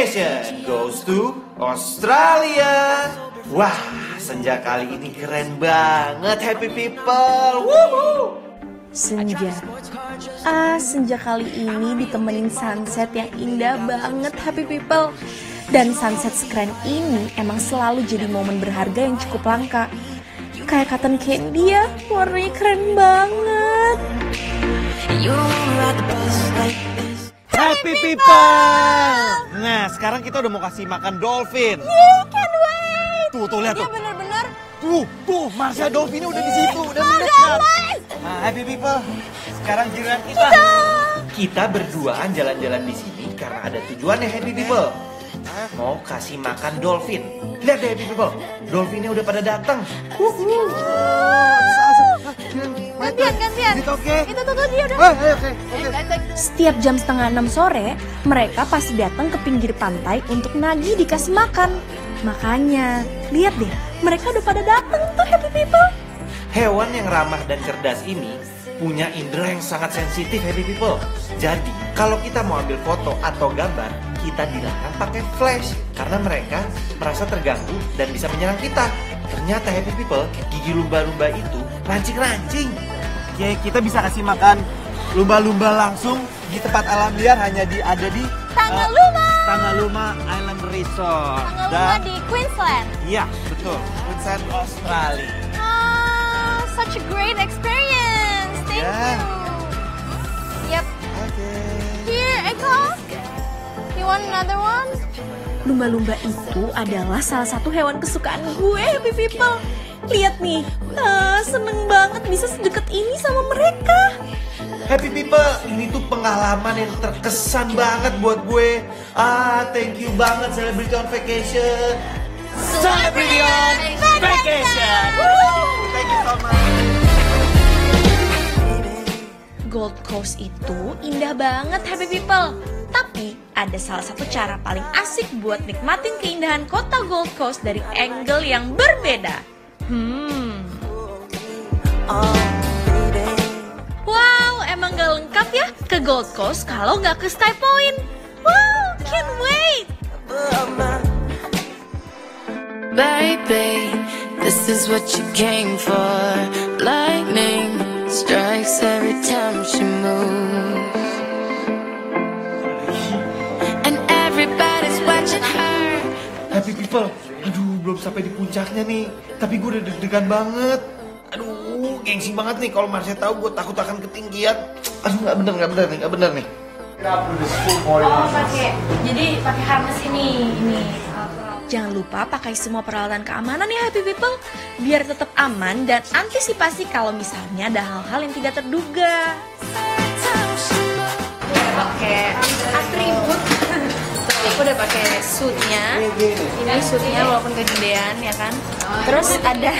vacation goes to Australia. Wah, senja kali ini keren banget, happy people. Woohoo! Senja. Ah, senja kali ini ditemenin sunset yang indah banget, happy people. Dan sunset sekeren ini emang selalu jadi momen berharga yang cukup langka. Kayak cotton candy ya, warnanya keren banget. Happy people. Nah, sekarang kita udah mau kasih makan dolphin. Yay, can't wait! Tuh, tuh lihat Dia tuh. bener-bener Tuh, tuh, Marsha dolphinnya udah di situ, udah mendekat. Nah, happy people. Sekarang giliran kita. Kita berduaan jalan-jalan di sini karena ada tujuannya happy people. Mau kasih makan dolphin. Lihat deh happy people, dolphinnya udah pada datang. It okay? Itu tuh, dia udah. Oh, oke, oke. Setiap jam setengah enam sore, mereka pasti datang ke pinggir pantai untuk nagih dikasih makan. Makanya, lihat deh, mereka udah pada datang tuh happy people. Hewan yang ramah dan cerdas ini punya indera yang sangat sensitif happy people. Jadi, kalau kita mau ambil foto atau gambar, kita dilarang pakai flash karena mereka merasa terganggu dan bisa menyerang kita. Ternyata happy people, gigi lumba-lumba itu rancing-rancing. Oke, kita bisa kasih makan lumba-lumba langsung di tempat alam liar hanya di ada di Tangaluma. eh, Tangaluma Island Resort. Tangaluma di Queensland. Iya, betul. Queensland Australia. Ah, such a great experience. Thank Yeah. you. Yep. Oke. Here, Eko. You want another one? Lumba-lumba itu adalah salah satu hewan kesukaan gue, happy people. Lihat nih, ah, seneng banget bisa sedekat ini sama mereka. Happy people, ini tuh pengalaman yang terkesan banget buat gue. Ah, thank you banget Celebrity on Vacation. Celebrity on Vacation. Woo! Thank you so much. Gold Coast itu indah banget, happy people. Tapi ada salah satu cara paling asik buat nikmatin keindahan kota Gold Coast dari angle yang berbeda. Hmm. Wow, emang gak lengkap ya ke Gold Coast kalau nggak ke Sky Point. Wow, can't wait. Baby, this is what you came for. Lightning strikes every time she moves. And everybody's watching her. Happy people, aduh belum sampai di puncaknya nih. Tapi gue udah deg-degan banget. Aduh, gengsi banget nih kalau Marsha tahu gue takut akan ketinggian. Aduh, nggak bener, nggak bener nih, nggak bener nih. Oh, pakai. Jadi pakai harness ini, ini. Jangan lupa pakai semua peralatan keamanan ya happy people biar tetap aman dan antisipasi kalau misalnya ada hal-hal yang tidak terduga. Pakai atribut. Aku udah pakai suitnya. Ini suitnya walaupun kegedean ya kan. Terus ada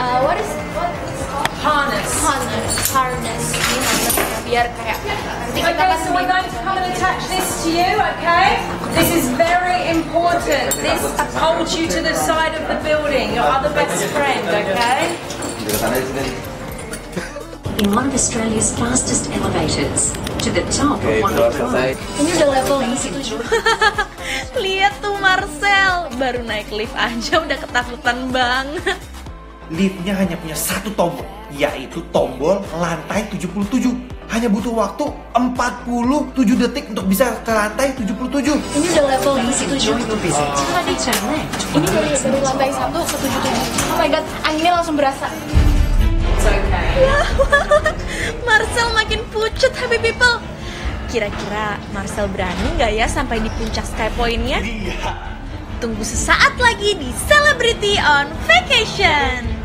uh, what is what is called? harness. Harness. Harness. Ini harness biar kayak nanti kita Okay, so we're going to come and attach this to you, okay? This is very important. This holds you to the side of the building, your other best friend, okay? In one of Australia's fastest elevators to the top of one of the Ini udah level di situ. Lihat tuh Marcel, baru naik lift aja udah ketakutan banget. Liftnya hanya punya satu tombol, yaitu tombol lantai 77. Hanya butuh waktu 47 detik untuk bisa ke lantai 77. Ini udah level turn left Ini dari dari lantai 1 ke 77. Oh my god, anginnya langsung berasa. Marcel makin pucut happy people. Kira-kira Marcel berani nggak ya sampai di puncak Sky Point-nya? Iya. Tunggu sesaat lagi di Celebrity on Vacation.